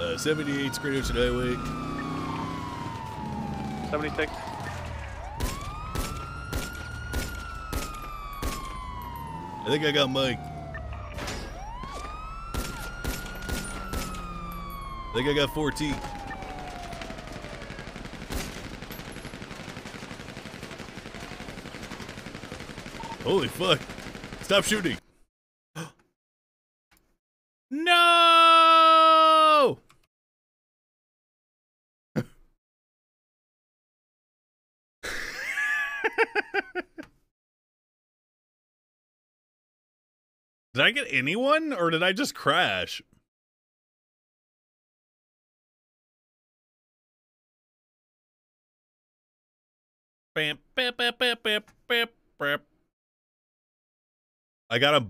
Uh, 78 Great Ocean Highway. 76. I think I got Mike. I think I got 14. Holy fuck. Stop shooting. no! did I get anyone or did I just crash? I got a